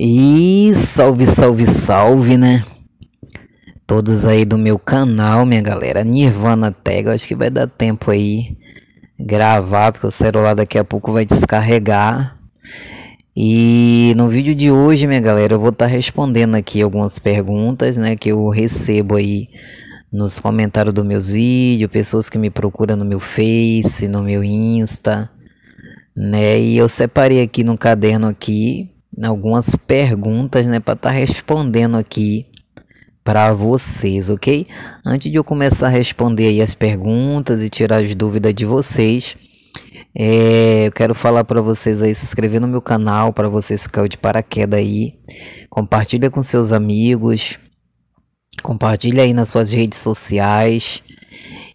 E salve, salve, salve, né? Todos aí do meu canal, minha galera. Nirvana Tag, acho que vai dar tempo aí gravar, porque o celular daqui a pouco vai descarregar. E no vídeo de hoje, minha galera, eu vou estar tá respondendo aqui algumas perguntas, né, que eu recebo aí nos comentários dos meus vídeos, pessoas que me procuram no meu Face, no meu Insta, né? E eu separei aqui no caderno aqui algumas perguntas, né, para estar tá respondendo aqui para vocês, ok? Antes de eu começar a responder aí as perguntas e tirar as dúvidas de vocês, é, eu quero falar para vocês aí se inscrever no meu canal, para vocês caiu de paraquedas aí, compartilha com seus amigos, compartilha aí nas suas redes sociais.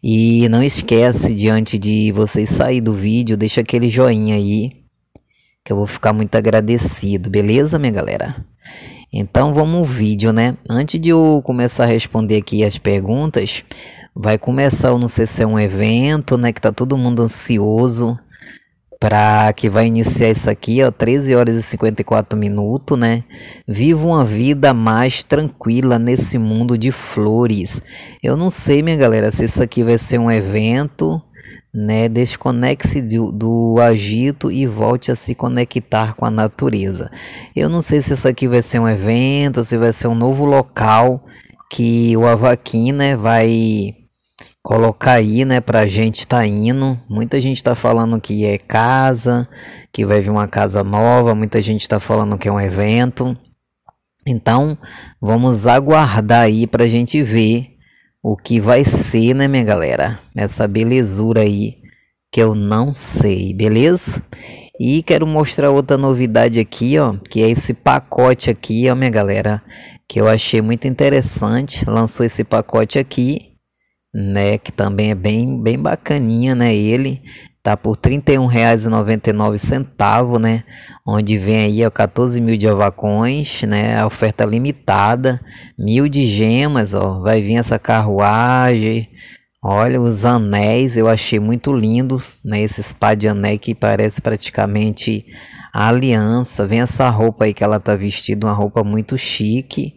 E não esquece, diante de vocês sair do vídeo, deixa aquele joinha aí que eu vou ficar muito agradecido, beleza, minha galera? Então vamos ao vídeo, né? Antes de eu começar a responder aqui as perguntas, vai começar, eu não sei se é um evento, né, que tá todo mundo ansioso para que vai iniciar isso aqui, ó, 13 horas e 54 minutos, né? Viva uma vida mais tranquila nesse mundo de flores. Eu não sei, minha galera, se isso aqui vai ser um evento né? Desconecte-se do, do, agito e volte a se conectar com a natureza. Eu não sei se isso aqui vai ser um evento, se vai ser um novo local que o Avaquim, né, vai colocar aí, né, pra gente tá indo. Muita gente está falando que é casa, que vai vir uma casa nova, muita gente está falando que é um evento. Então, vamos aguardar aí pra gente ver o que vai ser, né, minha galera? Essa belezura aí que eu não sei, beleza? E quero mostrar outra novidade aqui, ó, que é esse pacote aqui, ó, minha galera, que eu achei muito interessante. Lançou esse pacote aqui, né, que também é bem, bem bacaninha, né, ele. Tá por R$ 31,99, né? Onde vem aí ó, 14 mil de avacões, né? A oferta limitada, mil de gemas, ó. Vai vir essa carruagem. Olha os anéis, eu achei muito lindos, né? Esse spa de anéis que parece praticamente a aliança. Vem essa roupa aí que ela tá vestida, uma roupa muito chique,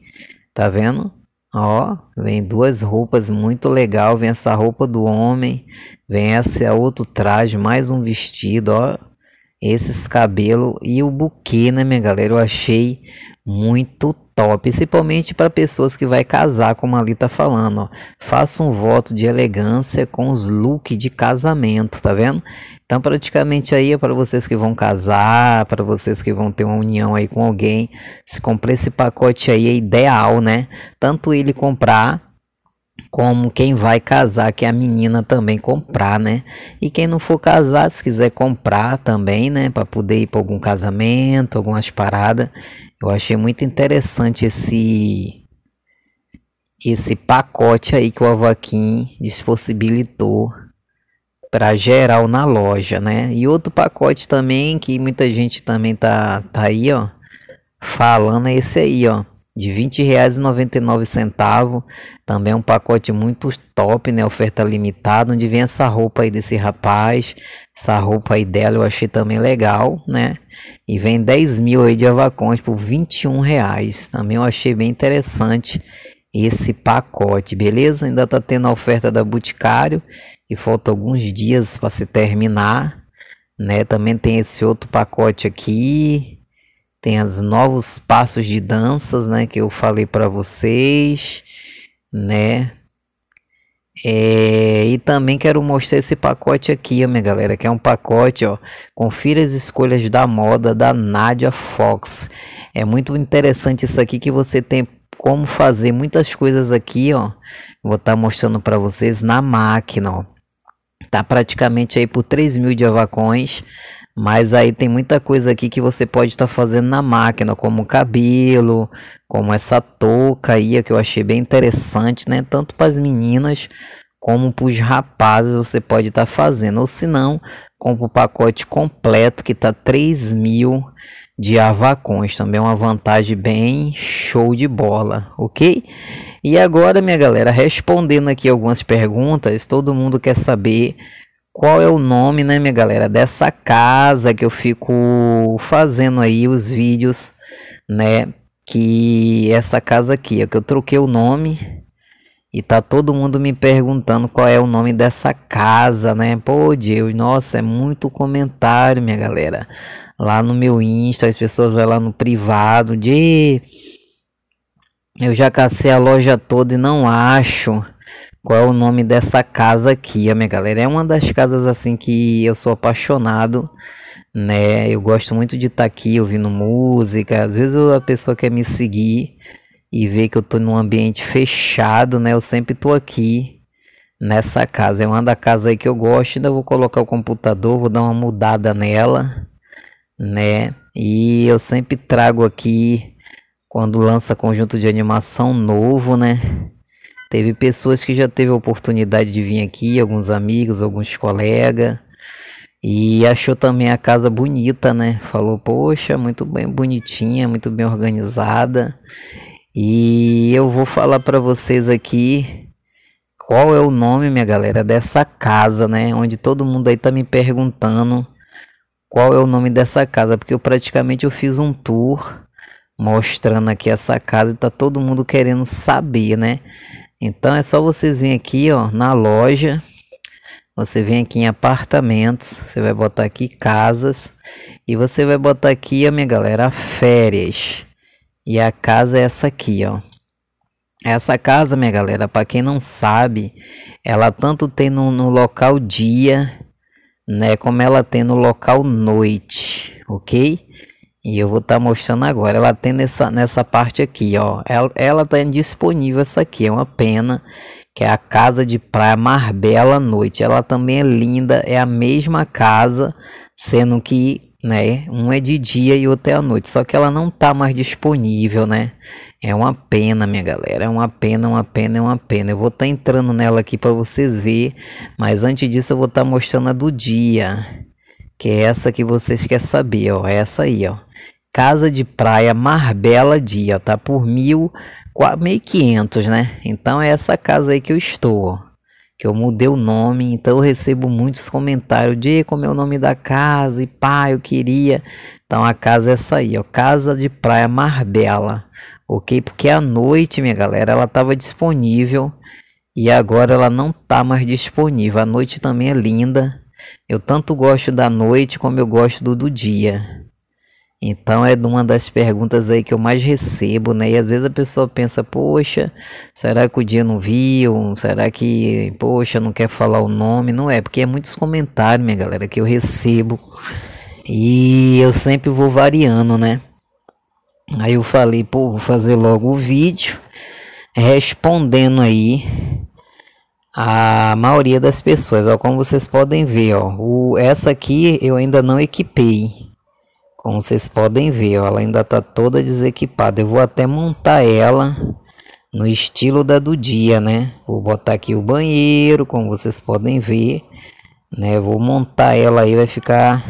tá vendo? Ó, vem duas roupas muito legal, vem essa roupa do homem, vem esse outro traje, mais um vestido, ó. Esses cabelos e o buquê, né, minha galera? Eu achei muito top, principalmente para pessoas que vai casar, como ali tá falando, ó. Faça um voto de elegância com os looks de casamento, tá vendo? Então, praticamente aí é para vocês que vão casar, para vocês que vão ter uma união aí com alguém, se comprar esse pacote aí é ideal, né? Tanto ele comprar como quem vai casar, que é a menina também comprar, né? E quem não for casar, se quiser comprar também, né, para poder ir para algum casamento, algumas paradas. Eu achei muito interessante esse esse pacote aí que o Avaquim possibilitou para geral na loja, né? E outro pacote também que muita gente também tá, tá aí, ó, falando é esse aí, ó, de R$ 20,99. Também é um pacote muito top, né? Oferta limitada, onde vem essa roupa aí desse rapaz. Essa roupa aí dela eu achei também legal, né? E vem 10 mil aí de avacões por 21 reais. Também eu achei bem interessante esse pacote, beleza? Ainda tá tendo a oferta da Boticário e falta alguns dias para se terminar, né? Também tem esse outro pacote aqui, tem os novos passos de danças, né? Que eu falei para vocês, né? É, e também quero mostrar esse pacote aqui, ó, minha galera, que é um pacote, ó. Confira as escolhas da moda da Nadia Fox. É muito interessante isso aqui que você tem como fazer muitas coisas aqui, ó. Vou estar tá mostrando para vocês na máquina, ó. Tá praticamente aí por 3 mil de avacões. Mas aí tem muita coisa aqui que você pode estar tá fazendo na máquina, como cabelo, como essa touca aí, que eu achei bem interessante, né? Tanto para as meninas como para os rapazes você pode estar tá fazendo. Ou se não, compra o pacote completo que tá 3 mil de avacões. Também é uma vantagem bem show de bola, ok? E agora, minha galera, respondendo aqui algumas perguntas, todo mundo quer saber qual é o nome, né, minha galera, dessa casa que eu fico fazendo aí os vídeos, né? Que essa casa aqui, é que eu troquei o nome e tá todo mundo me perguntando qual é o nome dessa casa, né? Pô, Deus, nossa, é muito comentário, minha galera. Lá no meu Insta, as pessoas vão lá no privado de eu já cacei a loja toda e não acho qual é o nome dessa casa aqui, a minha galera. É uma das casas assim que eu sou apaixonado, né? Eu gosto muito de estar tá aqui ouvindo música. Às vezes a pessoa quer me seguir e ver que eu tô num ambiente fechado, né? Eu sempre tô aqui nessa casa. É uma da casa aí que eu gosto. Ainda vou colocar o computador, vou dar uma mudada nela, né? E eu sempre trago aqui quando lança conjunto de animação novo, né? Teve pessoas que já teve a oportunidade de vir aqui, alguns amigos, alguns colegas. E achou também a casa bonita, né? Falou, poxa, muito bem bonitinha, muito bem organizada. E eu vou falar para vocês aqui qual é o nome, minha galera, dessa casa, né? Onde todo mundo aí tá me perguntando qual é o nome dessa casa, porque eu praticamente eu fiz um tour mostrando aqui essa casa e tá todo mundo querendo saber, né? Então é só vocês virem aqui, ó, na loja. Você vem aqui em apartamentos, você vai botar aqui casas e você vai botar aqui, ó, minha galera, férias. E a casa é essa aqui, ó. Essa casa, minha galera, para quem não sabe, ela tanto tem no, no local dia, né, como ela tem no local noite, ok? E eu vou estar tá mostrando agora. Ela tem nessa, nessa parte aqui, ó. Ela, ela tá disponível essa aqui. É uma pena. Que é a casa de praia Marbella Noite. Ela também é linda. É a mesma casa. Sendo que, né? Um é de dia e outro é à noite. Só que ela não tá mais disponível, né? É uma pena, minha galera. É uma pena, uma pena, é uma pena. Eu vou estar tá entrando nela aqui para vocês ver. Mas antes disso eu vou estar tá mostrando a do dia. Que é essa que vocês querem saber, ó. É essa aí, ó. Casa de Praia Marbella Dia, tá por mil, mil quinhentos, né? Então é essa casa aí que eu estou, que eu mudei o nome, então eu recebo muitos comentários de como é o nome da casa e pá, eu queria. Então a casa é essa aí, ó, Casa de Praia Marbella, ok? Porque à noite, minha galera, ela estava disponível e agora ela não tá mais disponível. A noite também é linda. Eu tanto gosto da noite como eu gosto do, do dia. Então é uma das perguntas aí que eu mais recebo, né? E às vezes a pessoa pensa, poxa, será que o dia não viu? Será que, poxa, não quer falar o nome? Não é, porque é muitos comentários, minha galera, que eu recebo. E eu sempre vou variando, né? Aí eu falei, pô, vou fazer logo o vídeo respondendo aí a maioria das pessoas. Ó, como vocês podem ver, ó, o, essa aqui eu ainda não equipei. Como vocês podem ver, ela ainda está toda desequipada. Eu vou até montar ela no estilo da do dia, né? Vou botar aqui o banheiro, como vocês podem ver, né? Vou montar ela aí, vai ficar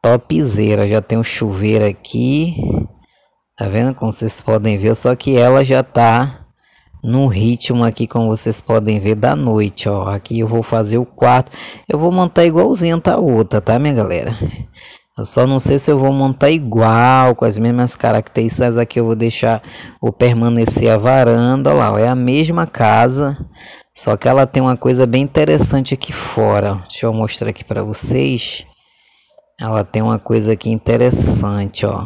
topzera. Já tem um chuveiro aqui, tá vendo? Como vocês podem ver, só que ela já tá no ritmo aqui, como vocês podem ver, da noite, ó. Aqui eu vou fazer o quarto. Eu vou montar igualzinho a outra, tá, minha galera? Eu só não sei se eu vou montar igual, com as mesmas características. Aqui eu vou deixar o permanecer a varanda. Olha lá, é a mesma casa. Só que ela tem uma coisa bem interessante aqui fora. Deixa eu mostrar aqui para vocês. Ela tem uma coisa aqui interessante, ó.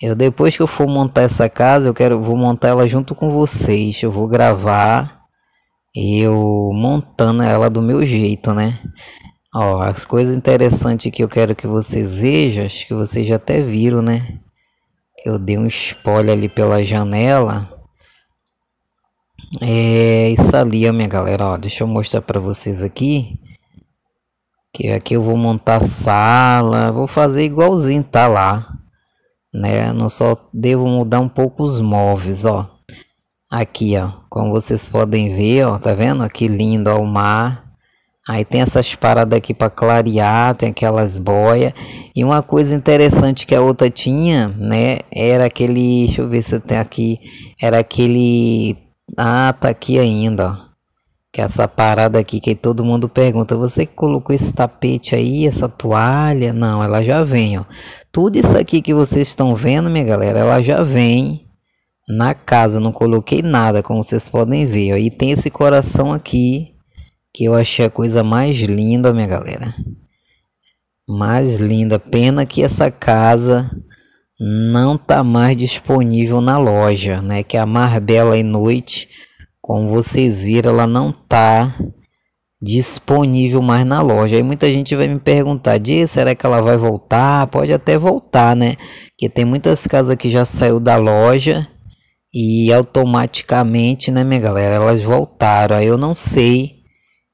Eu depois que eu for montar essa casa, eu quero vou montar ela junto com vocês. Eu vou gravar eu montando ela do meu jeito, né? Ó, as coisas interessantes que eu quero que vocês vejam, acho que vocês já até viram, né? Eu dei um spoiler ali pela janela. É isso ali, ó, minha galera, ó. Deixa eu mostrar para vocês aqui. Que aqui eu vou montar sala, vou fazer igualzinho tá lá, né? Não só devo mudar um pouco os móveis, ó. Aqui, ó, como vocês podem ver, ó, tá vendo? Aqui lindo, ó, o mar. Aí tem essas paradas aqui para clarear, tem aquelas boias. E uma coisa interessante que a outra tinha, né, era aquele, deixa eu ver se tem aqui, era aquele, ah, tá aqui ainda, ó. Que é essa parada aqui que todo mundo pergunta, você que colocou esse tapete aí, essa toalha? Não, ela já vem, ó. Tudo isso aqui que vocês estão vendo, minha galera, ela já vem na casa. Eu não coloquei nada, como vocês podem ver. Ó. E tem esse coração aqui, que eu achei a coisa mais linda, minha galera. Mais linda. Pena que essa casa não tá mais disponível na loja, né? Que é a Marbella e Noite, como vocês viram, ela não tá disponível mais na loja. Aí muita gente vai me perguntar, de será que ela vai voltar? Pode até voltar, né? Que tem muitas casas que já saiu da loja e automaticamente, né, minha galera, elas voltaram. Aí eu não sei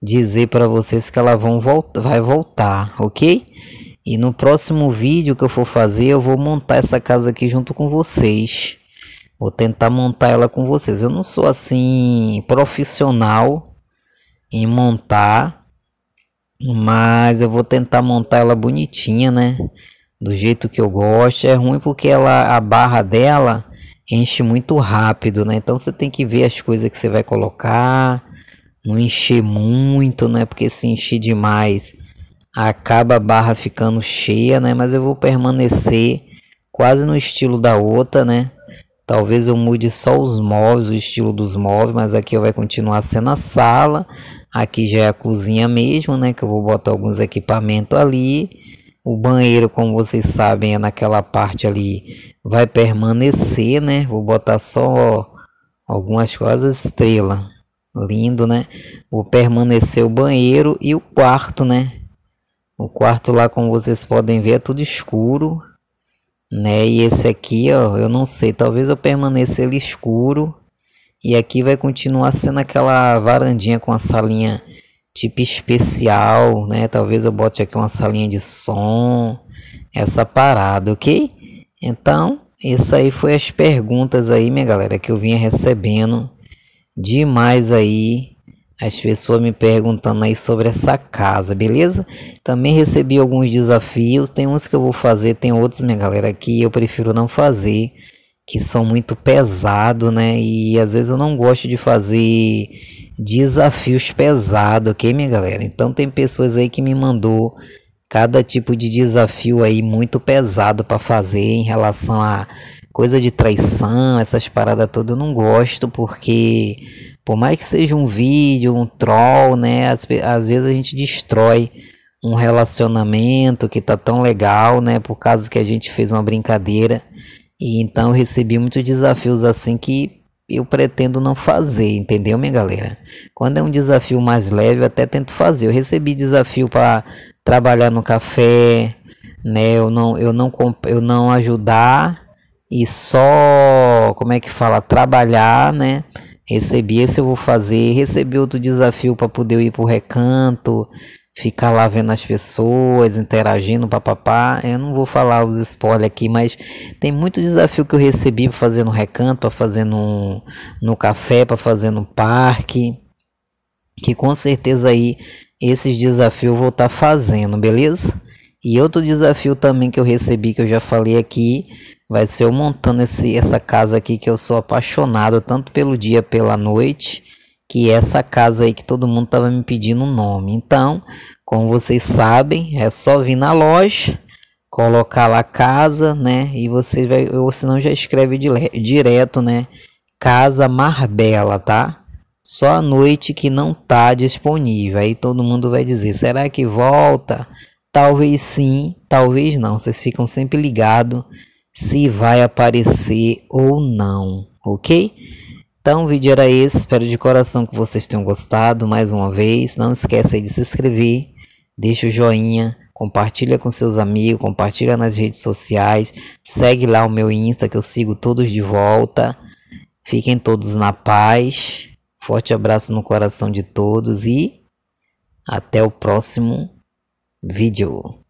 dizer para vocês que ela vão voltar, vai voltar, ok? E no próximo vídeo que eu for fazer, eu vou montar essa casa aqui junto com vocês. Vou tentar montar ela com vocês. Eu não sou assim profissional em montar, mas eu vou tentar montar ela bonitinha, né? Do jeito que eu gosto. É ruim porque ela a barra dela enche muito rápido, né? Então você tem que ver as coisas que você vai colocar, não encher muito, né? Porque se encher demais acaba a barra ficando cheia, né? Mas eu vou permanecer quase no estilo da outra, né? Talvez eu mude só os móveis, o estilo dos móveis, mas aqui vai continuar sendo a sala. Aqui já é a cozinha mesmo, né? Que eu vou botar alguns equipamentos ali. O banheiro, como vocês sabem, é naquela parte ali, vai permanecer, né? Vou botar só algumas coisas estrela. Lindo, né? Vou permanecer o banheiro e o quarto, né? O quarto lá, como vocês podem ver, é tudo escuro, né? E esse aqui, ó, eu não sei, talvez eu permaneça ele escuro. E aqui vai continuar sendo aquela varandinha com a salinha tipo especial, né? Talvez eu bote aqui uma salinha de som, essa parada, ok? Então, essa aí foi as perguntas aí, minha galera, que eu vinha recebendo demais aí as pessoas me perguntando aí sobre essa casa, beleza? Também recebi alguns desafios, tem uns que eu vou fazer, tem outros, minha galera, que eu prefiro não fazer, que são muito pesados, né? E às vezes eu não gosto de fazer desafios pesados, ok, minha galera? Então tem pessoas aí que me mandou cada tipo de desafio aí muito pesado para fazer em relação a coisa de traição, essas paradas todas eu não gosto porque por mais que seja um vídeo, um troll, né? Às, às vezes a gente destrói um relacionamento que tá tão legal, né? Por causa que a gente fez uma brincadeira. E então eu recebi muitos desafios assim que eu pretendo não fazer, entendeu, minha galera? Quando é um desafio mais leve, eu até tento fazer. Eu recebi desafio para trabalhar no café, né? Eu não, eu não, eu não ajudar e só, como é que fala, trabalhar, né? Recebi esse eu vou fazer. Recebi outro desafio para poder ir pro recanto, ficar lá vendo as pessoas, interagindo, papapá. Eu não vou falar os spoilers aqui, mas tem muito desafio que eu recebi para fazer no recanto, para fazer no, no café, para fazer no parque. Que com certeza aí esses desafios eu vou estar tá fazendo, beleza? E outro desafio também que eu recebi, que eu já falei aqui, vai ser eu montando esse, essa casa aqui que eu sou apaixonado tanto pelo dia pela noite que é essa casa aí que todo mundo tava me pedindo um nome. Então como vocês sabem é só vir na loja colocar lá casa né? E você vai ou senão já escreve direto né? Casa Marbella tá? Só a noite que não tá disponível. Aí todo mundo vai dizer será que volta? Talvez sim talvez não. Vocês ficam sempre ligados se vai aparecer ou não, ok? Então o vídeo era esse, espero de coração que vocês tenham gostado mais uma vez. Não esqueça de se inscrever, deixa o joinha, compartilha com seus amigos, compartilha nas redes sociais, segue lá o meu Insta que eu sigo todos de volta. Fiquem todos na paz. Forte abraço no coração de todos e até o próximo vídeo.